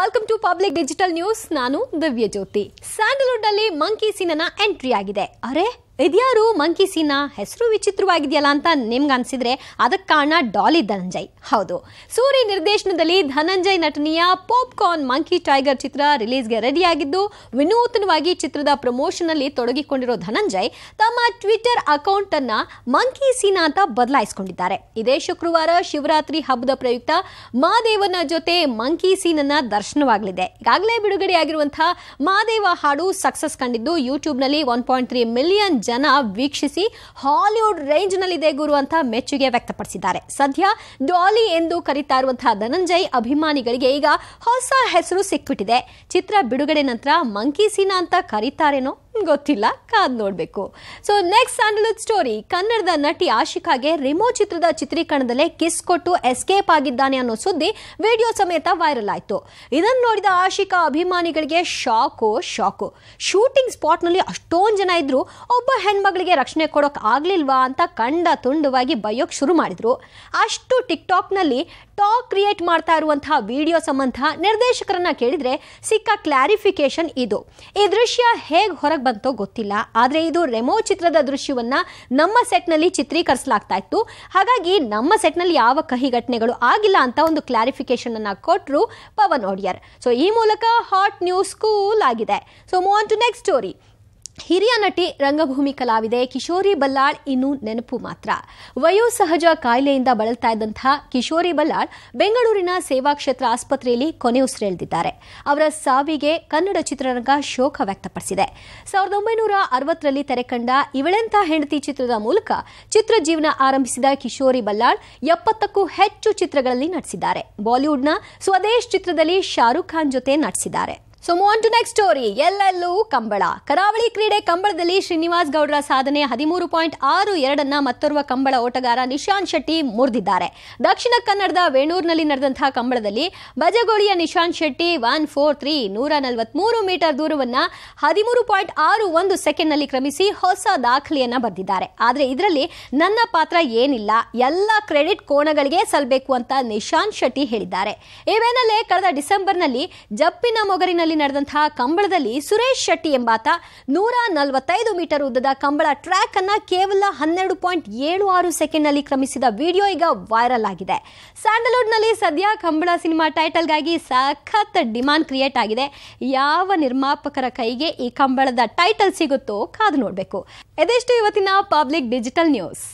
Welcome to public digital news ನಾನು ದಿವ್ಯ ಜ್ಯೋತಿ ಸ್ಯಾಂಡಲ್ವುಡ್ ಅಲ್ಲಿ monkey ಸೀನನ ಎಂಟ್ರಿ ಆಗಿದೆ. ಅರೆ ಇದ್ಯಾರು ಮಂಕಿ ಸೀನಾ ಹೆಸರು ವಿಚಿತ್ರವಾಗಿದೆಯಲ್ಲ ಅಂತ ನಿಮ್ಗೆ ಅನಿಸಿದ್ರೆ ಅದಕ್ಕೆ ಕಾರಣ ಡಾಲಿ ಧನಂಜಯ್. ಹೌದು. ಸೂರಿ ನಿರ್ದೇಶನದಲ್ಲಿ ಧನಂಜಯ್ ನಟನೆಯ ಪಾಪ್ಕಾರ್ನ್ ಮಂಕಿ ಟೈಗರ್ ಚಿತ್ರ ರಿಲೀಸ್ಗೆ ರೆಡಿಯಾಗಿದ್ದು, ವಿನೂತನವಾಗಿ ಚಿತ್ರದ ಪ್ರಮೋಷನ್ ಅಲ್ಲಿ ತೊಡಗಿಕೊಂಡಿರೋ ಧನಂಜಯ್ ತಮ್ಮ ಟ್ವಿಟರ್ ಅಕೌಂಟನ್ನು ಮಂಕಿ ಸೀನಾ ಅಂತ ಬದಲಾಯಿಸಿಕೊಂಡಿದ್ದಾರೆ. ಇದೇ ಶುಕ್ರವಾರ ಶಿವರಾತ್ರಿ ಹಬ್ಬದ ಪ್ರಯುಕ್ತ ಮಾದೇವನ ಜೊತೆ ಮಂಕಿ ಸೀನನ್ನ ದರ್ಶನವಾಗಲಿದೆ. ಈಗಾಗಲೇ ಬಿಡುಗಡೆಯಾಗಿರುವಂತಹ ಮಾದೇವ ಹಾಡು ಸಕ್ಸಸ್ ಕಂಡಿದ್ದು ಯೂಟ್ಯೂಬ್ನಲ್ಲಿ ಒನ್ ಪಾಯಿಂಟ್ ತ್ರೀ ಮಿಲಿಯನ್ ಜನ ವೀಕ್ಷಿಸಿ ಹಾಲಿವುಡ್ ರೇಂಜ್ನಲ್ಲಿದೆ ಗುರು ಅಂತ ಮೆಚ್ಚುಗೆ ವ್ಯಕ್ತಪಡಿಸಿದ್ದಾರೆ. ಸದ್ಯ ಡಾಲಿ ಎಂದು ಕರೀತಾ ಇರುವಂತಹ ಧನಂಜಯ್ ಅಭಿಮಾನಿಗಳಿಗೆ ಈಗ ಹೊಸ ಹೆಸರು ಸಿಕ್ಬಿಟ್ಟಿದೆ ಚಿತ್ರ ಬಿಡುಗಡೆ ನಂತರ ಮಂಕಿ ಸೀನಾ ಅಂತ ಕರೀತಾರೇನೋ? ಗೊತ್ತಿಲ್ಲ, ಕಾದ್ ನೋಡ್ಬೇಕು. ಸೊ ನೆಕ್ಸ್ಟ್ ಸ್ಯಾಂಡಲ್ವುಡ್ ಸ್ಟೋರಿ ಕನ್ನಡದ ನಟಿ ಆಶಿಕಾಗೆ ರಿಮೋ ಚಿತ್ರದ ಚಿತ್ರೀಕರಣದಲ್ಲೇ ಕಿಸ್ ಕೊಟ್ಟು ಎಸ್ಕೇಪ್ ಆಗಿದ್ದಾನೆ ಅನ್ನೋ ಸುದ್ದಿ ವಿಡಿಯೋ ಸಮೇತ ವೈರಲ್ ಆಯ್ತು. ಇದನ್ನು ನೋಡಿದ ಆಶಿಕಾ ಅಭಿಮಾನಿಗಳಿಗೆ ಶಾಕು ಶಾಕು ಶೂಟಿಂಗ್ ಸ್ಪಾಟ್ನಲ್ಲಿ ಅಷ್ಟೊಂದು ಜನ ಇದ್ರು, ಒಬ್ಬ ಹೆಣ್ಮಗಳಿಗೆ ರಕ್ಷಣೆ ಕೊಡೋಕ್ ಆಗ್ಲಿಲ್ವಾ ಅಂತ ಕಂಡ ತುಂಡವಾಗಿ ಬೈಯೋಕ್ ಶುರು ಮಾಡಿದ್ರು. ಅಷ್ಟು ಟಿಕ್ಟಾಕ್ನಲ್ಲಿ ಟಾಕ್ ಕ್ರಿಯೇಟ್ ಮಾಡ್ತಾ ಇರುವಂತಹ ವಿಡಿಯೋ ಸಂಬಂಧ ನಿರ್ದೇಶಕರನ್ನ ಕೇಳಿದ್ರೆ ಸಿಕ್ಕ ಕ್ಲಾರಿಫಿಕೇಶನ್ ಇದು. ಈ ದೃಶ್ಯ ಹೇಗೆ ಹೊರಗೆ ಬಂತೋ ಗೊತ್ತಿಲ್ಲ. ಆದರೆ ಇದು ರೆಮೋ ಚಿತ್ರದ ದೃಶ್ಯವನ್ನು ನಮ್ಮ ಸೆಟ್ನಲ್ಲಿ ಚಿತ್ರೀಕರಿಸಲಾಗ್ತಾ ಇತ್ತು. ಹಾಗಾಗಿ ನಮ್ಮ ಸೆಟ್ನಲ್ಲಿ ಯಾವ ಕಹಿ ಘಟನೆಗಳು ಆಗಿಲ್ಲ ಅಂತ ಒಂದು ಕ್ಲಾರಿಫಿಕೇಶನ್ ಅನ್ನು ಕೊಟ್ಟರು ಪವನ್ ಒಡಿಯರ್. ಸೊ ಈ ಮೂಲಕ ಹಾಟ್ ನ್ಯೂಸ್ ಕೂಲ್ ಆಗಿದೆ. So move to next story ಹಿರಿಯ ನಟಿ ರಂಗಭೂಮಿ ಕಲಾವಿದೆ ಕಿಶೋರಿ ಬಲ್ಲಾಳ್ ಇನ್ನು ನೆನಪು ಮಾತ್ರ. ವಯೋಸಹಜ ಕಾಯಿಲೆಯಿಂದ ಬಳಲ್ತಾ ಇದ್ದಂತಹ ಕಿಶೋರಿ ಬಲ್ಲಾಳ್ ಬೆಂಗಳೂರಿನ ಸೇವಾ ಕ್ಷೇತ್ರ ಆಸ್ಪತ್ರೆಯಲ್ಲಿ ಕೊನೆಯುಸಿರೆಳೆದಿದ್ದಾರೆ ಅವರ ಸಾವಿಗೆ ಕನ್ನಡ ಚಿತ್ರರಂಗ ಶೋಕ ವ್ಯಕ್ತಪಡಿಸಿದೆ. ಸಾವಿರದ ಒಂಬೈನೂರ ಅರವತ್ತರಲ್ಲಿ ತೆರೆಕಂಡ ಇವಳೆಂತ ಹೆಂಡತಿ ಚಿತ್ರದ ಮೂಲಕ ಚಿತ್ರ ಜೀವನ ಆರಂಭಿಸಿದ ಕಿಶೋರಿ ಬಲ್ಲಾಳ್ ಎಪ್ಪತ್ತಕ್ಕೂ ಹೆಚ್ಚು ಚಿತ್ರಗಳಲ್ಲಿ ನಟಿಸಿದ್ದಾರೆ. ಬಾಲಿವುಡ್ನ ಸ್ವದೇಶ್ ಚಿತ್ರದಲ್ಲಿ ಶಾರುಖ್ ಖಾನ್ ಜೊತೆ ನಟಿಸಿದ್ದಾರೆ. So move to next story ಎಲ್ಲೆಲ್ಲೂ ಕಂಬಳ ಕರಾವಳಿ ಕ್ರೀಡೆ ಕಂಬಳದಲ್ಲಿ ಶ್ರೀನಿವಾಸ್ ಗೌಡರ ಸಾಧನೆ ಹದಿಮೂರು ಪಾಯಿಂಟ್ ಆರು ಎರಡನ್ನ ಮತ್ತೋರ್ವ ಕಂಬಳ ಓಟಗಾರ ನಿಶಾಂತ್ ಶೆಟ್ಟಿ ಮುರಿದಿದ್ದಾರೆ. ದಕ್ಷಿಣ ಕನ್ನಡದ ವೇಣೂರಿನಲ್ಲಿ ನಡೆದಂತಹ ಕಂಬಳದಲ್ಲಿ ಬಜಗೋಳಿಯ Nishant Shetty one four three ನೂರ ನಲವತ್ಮೂರು ಮೀಟರ್ ದೂರವನ್ನ ಹದಿಮೂರು ಪಾಯಿಂಟ್ ಆರು ಒಂದು ಸೆಕೆಂಡ್ನಲ್ಲಿ ಕ್ರಮಿಸಿ ಹೊಸ ದಾಖಲೆಯನ್ನ ಬರೆದಿದ್ದಾರೆ. ಆದರೆ ಇದರಲ್ಲಿ ನನ್ನ ಪಾತ್ರ ಏನಿಲ್ಲ, ಎಲ್ಲ ಕ್ರೆಡಿಟ್ ಕೋಣಗಳಿಗೆ ಸಲ್ಲಬೇಕು ಅಂತ ನಿಶಾಂತ್ ಶೆಟ್ಟಿ ಹೇಳಿದ್ದಾರೆ. ಈ ಬೆನ್ನಲ್ಲೇ ಕಳೆದ ಡಿಸೆಂಬರ್ನಲ್ಲಿ ಜಪ್ಪಿನ ಮೊಗರಿನಲ್ಲಿ ನಡೆದಂತಹ ಕಂಬಳದಲ್ಲಿ ಸುರೇಶ್ ಶೆಟ್ಟಿ ಎಂಬಾತ ನೂರ ನಲವತ್ತೈದು ಮೀಟರ್ ಉದ್ದದ ಕಂಬಳ ಟ್ರ್ಯಾಕ್ ಅನ್ನ ಕೇವಲ ಹನ್ನೆರಡು ಪಾಯಿಂಟ್ ಏಳು ಆರು ಸೆಕೆಂಡ್ನಲ್ಲಿ ಕ್ರಮಿಸಿದ ವಿಡಿಯೋ ಈಗ ವೈರಲ್ ಆಗಿದೆ. ಸ್ಯಾಂಡಲ್ವುಡ್ನಲ್ಲಿ ಸದ್ಯ ಕಂಬಳ ಸಿನಿಮಾ ಟೈಟಲ್ಗಾಗಿ ಸಖತ್ ಡಿಮಾಂಡ್ ಕ್ರಿಯೇಟ್ ಆಗಿದೆ. ಯಾವ ನಿರ್ಮಾಪಕರ ಕೈಗೆ ಈ ಕಂಬಳದ ಟೈಟಲ್ ಸಿಗುತ್ತೋ ಕಾದು ನೋಡಬೇಕು. ಇದೆಷ್ಟು ಇವತ್ತಿನ ಪಬ್ಲಿಕ್ ಡಿಜಿಟಲ್ ನ್ಯೂಸ್?